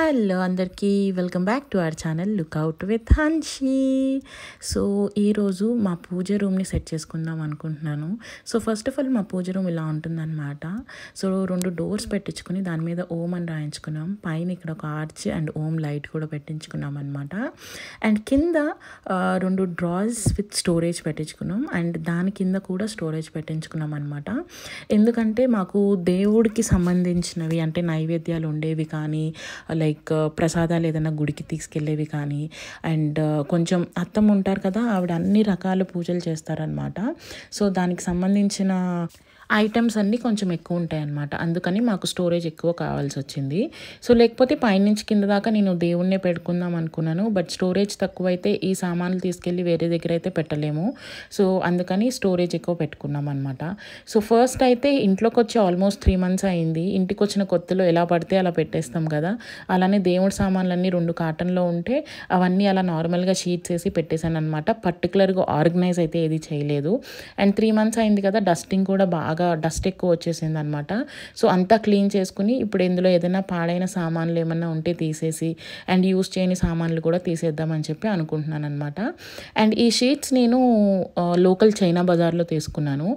Hello అందరికీ welcome back to our channel lookout with Hanshi. So ఈరోజు మా పూజ రూమ్ని set చేసుకుందాం అనుకుంటున్నాను. సో ఫస్ట్ ఆఫ్ ఆల్ మా పూజ రూమ్ ఇలా ఉంటుందన్నమాట. సో రెండు డోర్స్ పెట్టించుకుని దాని మీద ఓం అని రాయించుకున్నాం. పైన ఇక్కడ ఒక ఆర్చ్ అండ్ ఓం లైట్ కూడా పెట్టించుకున్నాం అనమాట అండ్ కింద రెండు డ్రాస్ విత్ స్టోరేజ్ పెట్టించుకున్నాం. అండ్ దాని కింద కూడా స్టోరేజ్ పెట్టించుకున్నాం అనమాట ఎందుకంటే మాకు దేవుడికి సంబంధించినవి అంటే నైవేద్యాలు ఉండేవి కానీ లైక్ లైక్ uh, ప్రసాదాలు ఏదైనా గుడికి తీసుకెళ్ళేవి కానీ అండ్ uh, కొంచెం అత్తమ్మ ఉంటారు కదా ఆవిడ అన్ని రకాల పూజలు చేస్తారనమాట సో దానికి సంబంధించిన ఐటమ్స్ అన్నీ కొంచెం ఎక్కువ ఉంటాయి అన్నమాట అందుకని మాకు స్టోరేజ్ ఎక్కువ కావాల్సి వచ్చింది. సో లేకపోతే పైనుంచి కింద దాకా నేను దేవుణ్ణే పెట్టుకుందాం అనుకున్నాను. బట్ స్టోరేజ్ తక్కువైతే ఈ సామాన్లు తీసుకెళ్ళి వేరే దగ్గర అయితే పెట్టలేము. సో అందుకని స్టోరేజ్ ఎక్కువ పెట్టుకున్నాం అనమాట సో ఫస్ట్ అయితే ఇంట్లోకి వచ్చి ఆల్మోస్ట్ త్రీ మంత్స్ అయింది. ఇంటికి వచ్చిన కొత్తలో ఎలా పడితే అలా పెట్టేస్తాం కదా. అలానే దేవుడి సామాన్లన్నీ రెండు కాటన్లో ఉంటే అవన్నీ అలా నార్మల్గా షీట్స్ వేసి పెట్టేశాను అనమాట పర్టికులర్గా ఆర్గనైజ్ అయితే ఏది చేయలేదు. అండ్ త్రీ మంత్స్ అయింది కదా డస్టింగ్ కూడా బాగా డస్ట్ ఎక్కువ వచ్చేసింది అనమాట సో అంతా క్లీన్ చేసుకుని ఇప్పుడు ఇందులో ఏదైనా పాడైన సామాన్లు ఏమన్నా ఉంటే తీసేసి అండ్ యూస్ చేయని సామాన్లు కూడా తీసేద్దామని చెప్పి అనుకుంటున్నాను అనమాట అండ్ ఈ షీట్స్ నేను లోకల్ చైనా బజార్లో తీసుకున్నాను.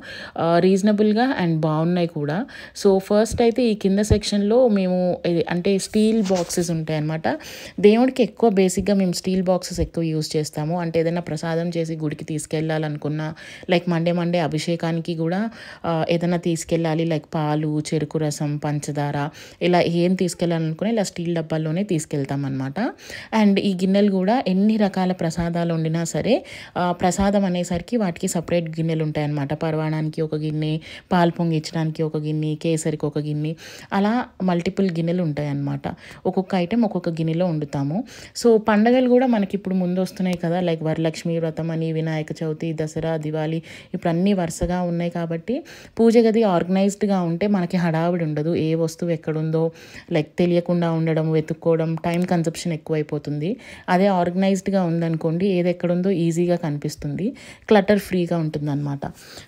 రీజనబుల్గా అండ్ బాగున్నాయి కూడా. సో ఫస్ట్ అయితే ఈ కింద సెక్షన్లో మేము అంటే స్టీల్ బాక్సెస్ ఉంటాయి అనమాట దేవుడికి ఎక్కువ బేసిక్గా మేము స్టీల్ బాక్సెస్ ఎక్కువ యూస్ చేస్తాము. అంటే ఏదైనా ప్రసాదం చేసి గుడికి తీసుకెళ్ళాలనుకున్నా లైక్ మండే మండే అభిషేకానికి కూడా ఏదైనా తీసుకెళ్ళాలి లైక్ పాలు చెరుకు రసం పంచదార ఇలా ఏం తీసుకెళ్ళాలనుకుని ఇలా స్టీల్ డబ్బాల్లోనే తీసుకెళ్తాం అనమాట అండ్ ఈ గిన్నెలు కూడా ఎన్ని రకాల ప్రసాదాలు వండినా సరే ప్రసాదం అనేసరికి వాటికి సపరేట్ గిన్నెలు ఉంటాయి పర్వాణానికి ఒక గిన్నె పాలు పొంగిచ్చడానికి ఒక గిన్నె కేసరికి ఒక గిన్నె అలా మల్టిపుల్ గిన్నెలు ఉంటాయన్నమాట. ఒక్కొక్క ఐటెం ఒక్కొక్క గిన్నెలో వండుతాము. సో పండగలు కూడా మనకి ఇప్పుడు ముందు వస్తున్నాయి కదా లైక్ వరలక్ష్మి వ్రతం అని వినాయక చవితి దసరా దివాళీ ఇప్పుడు అన్నీ వరుసగా ఉన్నాయి కాబట్టి పూజ గది ఆర్గనైజ్డ్గా ఉంటే మనకి హడావిడి ఉండదు. ఏ వస్తువు ఎక్కడుందో లైక్ తెలియకుండా ఉండడం వెతుక్కోవడం టైం కన్సప్షన్ ఎక్కువైపోతుంది. అదే ఆర్గనైజ్డ్గా ఉందనుకోండి ఏది ఎక్కడుందో ఈజీగా కనిపిస్తుంది. క్లటర్ ఫ్రీగా ఉంటుందన్నమాట.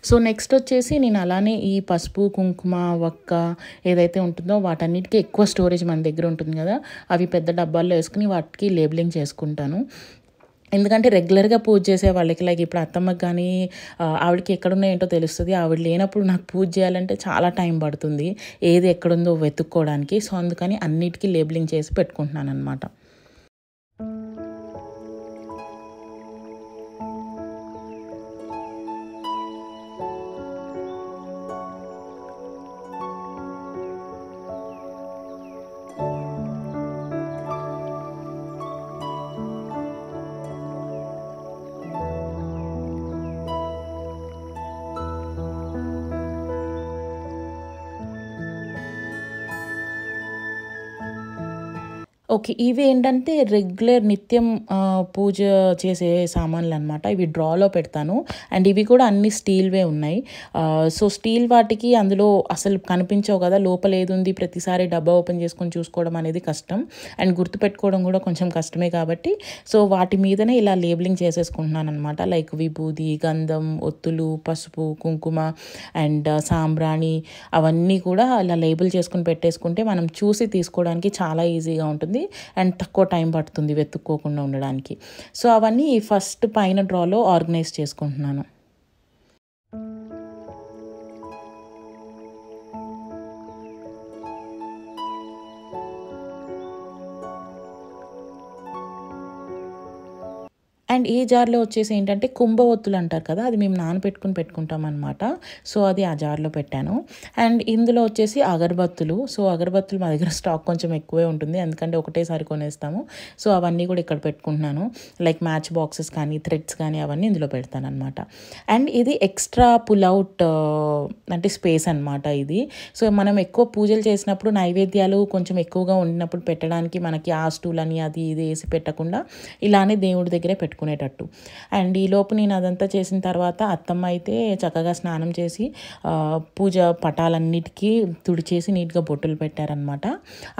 సో నెక్స్ట్ వచ్చేసి నేను అలానే ఈ పసుపు కుంకుమ వక్క ఏదైతే ఉంటుందో వాటన్నిటికీ ఎక్కువ స్టోరేజ్ మన దగ్గర ఉంటుంది కదా అవి పెద్ద డబ్బాల్లో వేసుకుని వాటికి లేబులింగ్ చేసుకుంటాను. ఎందుకంటే రెగ్యులర్గా పూజ చేసే వాళ్ళకి లైక్ ఇప్పుడు అత్తమ్మకి కానీ ఆవిడకి ఎక్కడున్నాయో ఏంటో తెలుస్తుంది. ఆవిడ లేనప్పుడు నాకు పూజ చేయాలంటే చాలా టైం పడుతుంది. ఏది ఎక్కడుందో వెతుక్కోవడానికి. సో అందుకని అన్నిటికీ లేబులింగ్ చేసి పెట్టుకుంటున్నాను అనమాట ఓకే ఇవి ఏంటంటే రెగ్యులర్ నిత్యం పూజ చేసే సామాన్లు అనమాట ఇవి డ్రాలో పెడతాను. అండ్ ఇవి కూడా అన్ని స్టీల్వే ఉన్నాయి. సో స్టీల్ వాటికి అందులో అసలు కనిపించవు కదా లోపల ఏది ఉంది ప్రతిసారి డబ్బా ఓపెన్ చేసుకొని చూసుకోవడం అనేది కష్టం. అండ్ గుర్తుపెట్టుకోవడం కూడా కొంచెం కష్టమే కాబట్టి సో వాటి మీదనే ఇలా లేబులింగ్ చేసేసుకుంటున్నాను అనమాట లైక్ విభూది గంధం ఒత్తులు పసుపు కుంకుమ అండ్ సాంబ్రాణి అవన్నీ కూడా అలా లేబుల్ చేసుకుని పెట్టేసుకుంటే మనం చూసి తీసుకోవడానికి చాలా ఈజీగా ఉంటుంది. అండ్ తక్కువ టైం పడుతుంది వెతుక్కోకుండా ఉండడానికి. సో అవన్నీ ఫస్ట్ పైన డ్రాలో ఆర్గనైజ్ చేసుకుంటున్నాను. అండ్ ఈ జార్లో వచ్చేసి ఏంటంటే కుంభ ఒత్తులు అంటారు కదా అది మేము నానబెట్టుకుని పెట్టుకుంటాం అనమాట సో అది ఆ జార్లో పెట్టాను. అండ్ ఇందులో వచ్చేసి అగరబత్తులు. సో అగరబత్తులు మా దగ్గర స్టాక్ కొంచెం ఎక్కువే ఉంటుంది. ఎందుకంటే ఒకటేసారి కొనేస్తాము. సో అవన్నీ కూడా ఇక్కడ పెట్టుకుంటున్నాను. లైక్ మ్యాచ్ బాక్సెస్ కానీ థ్రెడ్స్ కానీ అవన్నీ ఇందులో పెడతాను అనమాట అండ్ ఇది ఎక్స్ట్రా పుల్అవుట్ అంటే స్పేస్ అనమాట ఇది. సో మనం ఎక్కువ పూజలు చేసినప్పుడు నైవేద్యాలు కొంచెం ఎక్కువగా ఉండినప్పుడు పెట్టడానికి మనకి ఆ స్టూల్ అని అది ఇది వేసి పెట్టకుండా ఇలానే దేవుడి దగ్గరే పెట్టుకుంటాం. పెట్టుకునేటట్టు అండ్ ఈ లోపు నేను అదంతా చేసిన తర్వాత అత్తమ్మ అయితే చక్కగా స్నానం చేసి పూజ పటాలన్నిటికీ తుడిచేసి నీట్గా బొట్టులు పెట్టారనమాట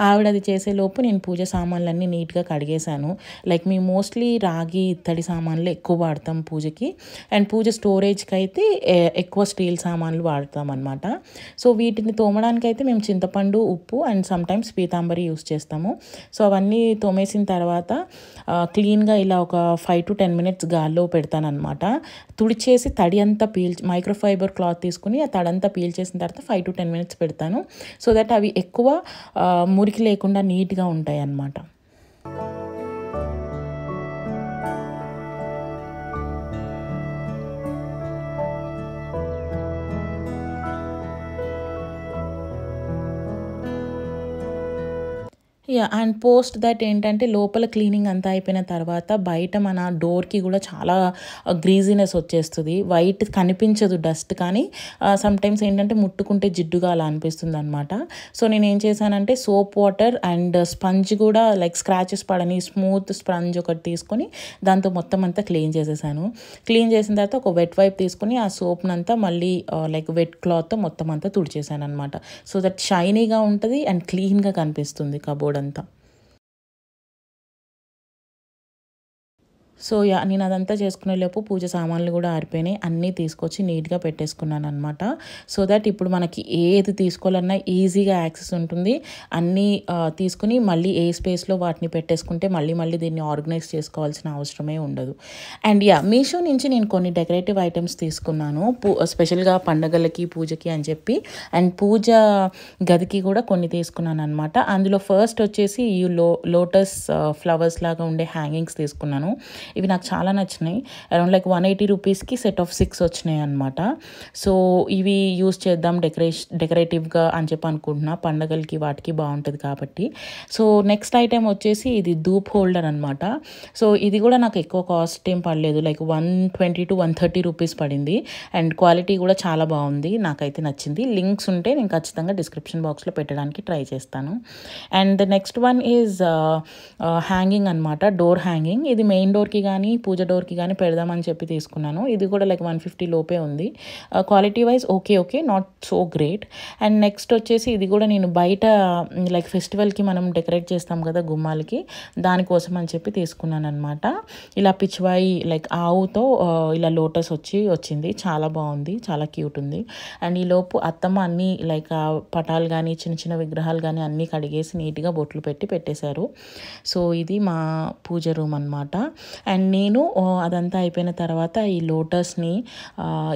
ఆవిడ అది చేసే లోపు నేను పూజ సామాన్లన్నీ నీట్గా కడిగేశాను. లైక్ మేము మోస్ట్లీ రాగి ఇత్తడి సామాన్లు ఎక్కువ వాడతాం పూజకి. అండ్ పూజ స్టోరేజ్కి అయితే ఎక్కువ స్టీల్ సామాన్లు వాడతాం అనమాట సో వీటిని తోమడానికి అయితే మేము చింతపండు ఉప్పు అండ్ సమ్టైమ్స్ పీతాంబరి యూస్ చేస్తాము. సో అవన్నీ తోమేసిన తర్వాత క్లీన్గా ఇలా ఒక ఫైవ్ టు టెన్ మినిట్స్ గాల్లో పెడతానమాట తుడిచేసి తడి అంతా పీల్చి మైక్రోఫైబర్ క్లాత్ తీసుకుని ఆ తడంతా పీల్ చేసిన తర్వాత ఫైవ్ టు టెన్ మినిట్స్ పెడతాను. సో దట్ అవి ఎక్కువ మురికి లేకుండా నీట్గా ఉంటాయి అన్నమాట అండ్ పోస్ట్ దట్ ఏంటంటే లోపల క్లీనింగ్ అంతా అయిపోయిన తర్వాత బయట మన డోర్కి కూడా చాలా uh, గ్రీజీనెస్ వచ్చేస్తుంది. వైట్ కనిపించదు డస్ట్ కానీ uh, సమ్టైమ్స్ ఏంటంటే ముట్టుకుంటే జిడ్డుగా అలా అనిపిస్తుంది అనమాట సో నేను ఏం చేశానంటే సోప్ వాటర్ అండ్ స్పంజ్ కూడా లైక్ స్క్రాచెస్ పడని స్మూత్ స్పంజ్ ఒకటి తీసుకొని దాంతో మొత్తం అంతా క్లీన్ చేసేసాను. క్లీన్ చేసిన తర్వాత ఒక వెట్ వైప్ తీసుకొని ఆ సోప్నంతా మళ్ళీ లైక్ వెట్ క్లాత్తో మొత్తం అంతా తుడిచేసాను అనమాట సో దట్ షైనీగా ఉంటుంది అండ్ క్లీన్గా కనిపిస్తుంది కబోర్డ్ అంతా సో యా నేను అదంతా చేసుకునే లోపు పూజ సామాన్లు కూడా ఆరిపోయినాయి. అన్నీ తీసుకొచ్చి నీట్గా పెట్టేసుకున్నాను అనమాట సో దట్ ఇప్పుడు మనకి ఏది తీసుకోవాలన్నా ఈజీగా యాక్సెస్ ఉంటుంది. అన్నీ తీసుకుని మళ్ళీ ఏ స్పేస్లో వాటిని పెట్టేసుకుంటే మళ్ళీ మళ్ళీ దీన్ని ఆర్గనైజ్ చేసుకోవాల్సిన అవసరమే ఉండదు. అండ్ యా మీషో నుంచి నేను కొన్ని డెకరేటివ్ ఐటమ్స్ తీసుకున్నాను. పూ స్పెషల్గా పండగలకి పూజకి అని చెప్పి. అండ్ పూజ గదికి కూడా కొన్ని తీసుకున్నాను అనమాట అందులో ఫస్ట్ వచ్చేసి ఈ లో లోటస్ ఫ్లవర్స్ లాగా ఉండే హ్యాంగింగ్స్ తీసుకున్నాను. ఇవి నాకు చాలా నచ్చినాయి. అరౌండ్ లైక్ వన్ ఎయిటీ రూపీస్కి సెట్ ఆఫ్ సిక్స్ వచ్చినాయి అనమాట సో ఇవి యూస్ చేద్దాం డెకరేషన్ డెకరేటివ్గా అని చెప్పి అనుకుంటున్నా. పండగలకి వాటికి బాగుంటుంది కాబట్టి. సో నెక్స్ట్ ఐటెం వచ్చేసి ఇది ధూప్ హోల్డర్ అనమాట సో ఇది కూడా నాకు ఎక్కువ కాస్ట్ ఏం పడలేదు. Like one twenty to one thirty rupees పడింది. అండ్ క్వాలిటీ కూడా చాలా బాగుంది. నాకైతే నచ్చింది. లింక్స్ ఉంటే నేను ఖచ్చితంగా డిస్క్రిప్షన్ బాక్స్లో పెట్టడానికి ట్రై చేస్తాను. And the next one is hanging అనమాట డోర్ హ్యాంగింగ్ ఇది మెయిన్ డోర్కి కానీ పూజ డోర్కి కానీ పెడదామని చెప్పి తీసుకున్నాను. ఇది కూడా లైక్ వన్ ఫిఫ్టీ లోపే ఉంది. Quality wise okay okay not so great and next వచ్చేసి ఇది కూడా నేను బయట mm, లైక్ ఫెస్టివల్కి మనం డెకరేట్ చేస్తాం కదా గుమ్మాలకి దానికోసం అని చెప్పి తీసుకున్నాను అనమాట ఇలా పిచ్చివాయి లైక్ ఆవుతో uh, ఇలా లోటస్ వచ్చి వచ్చింది. చాలా బాగుంది చాలా క్యూట్ ఉంది. అండ్ ఈ లోపు అత్తమ్మ అన్నీ లైక్ పటాలు కానీ చిన్న చిన్న విగ్రహాలు కానీ అన్నీ కడిగేసి నీట్గా బొట్లు పెట్టి పెట్టేశారు. సో ఇది మా పూజ రూమ్ అనమాట అండ్ నేను అదంతా అయిపోయిన తర్వాత ఈ లోటస్ని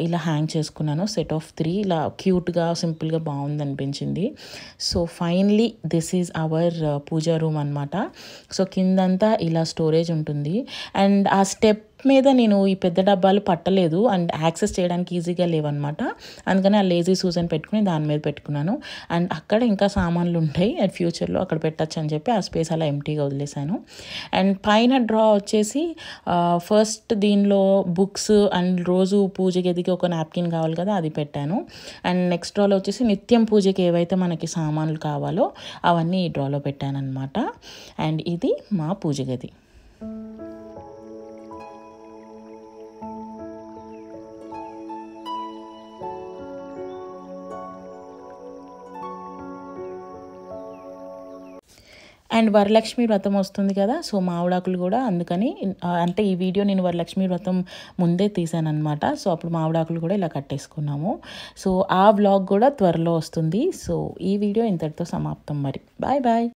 ఇలా హ్యాంగ్ చేసుకున్నాను. సెట్ ఆఫ్ త్రీ ఇలా క్యూట్గా సింపుల్గా బాగుంది అనిపించింది. So finally this is our puja room అనమాట సో కిందంతా ఇలా స్టోరేజ్ ఉంటుంది. అండ్ ఆ స్టెప్ మీద నేను ఈ పెద్ద డబ్బాలు పట్టలేదు అండ్ యాక్సెస్ చేయడానికి ఈజీగా లేవన్నమాట. అందుకని ఆ లేజీ సూజన్ పెట్టుకుని దాని మీద పెట్టుకున్నాను. అండ్ అక్కడ ఇంకా సామాన్లు ఉంటాయి. అండ్ ఫ్యూచర్లో అక్కడ పెట్టచ్చు అని చెప్పి ఆ స్పేస్ అలా ఎంటీగా వదిలేశాను. అండ్ పైన డ్రా వచ్చేసి ఫస్ట్ దీనిలో బుక్స్ అండ్ రోజు పూజ గదికి ఒక నాప్కిన్ కావాలి కదా అది పెట్టాను. అండ్ నెక్స్ట్ డ్రాలో వచ్చేసి నిత్యం పూజకి ఏవైతే మనకి సామాన్లు కావాలో అవన్నీ ఈ డ్రాలో పెట్టాను అనమాట అండ్ ఇది మా పూజ గది. అండ్ వరలక్ష్మి వ్రతం వస్తుంది కదా సో మామిడాకులు కూడా అందుకని అంటే ఈ వీడియో నేను వరలక్ష్మి వ్రతం ముందే తీసాను అనమాట సో అప్పుడు మామిడాకులు కూడా ఇలా కట్టేసుకున్నాము. సో ఆ వ్లాగ్ కూడా త్వరలో వస్తుంది. సో ఈ వీడియో ఇంతటితో సమాప్తం మరి. Bye bye.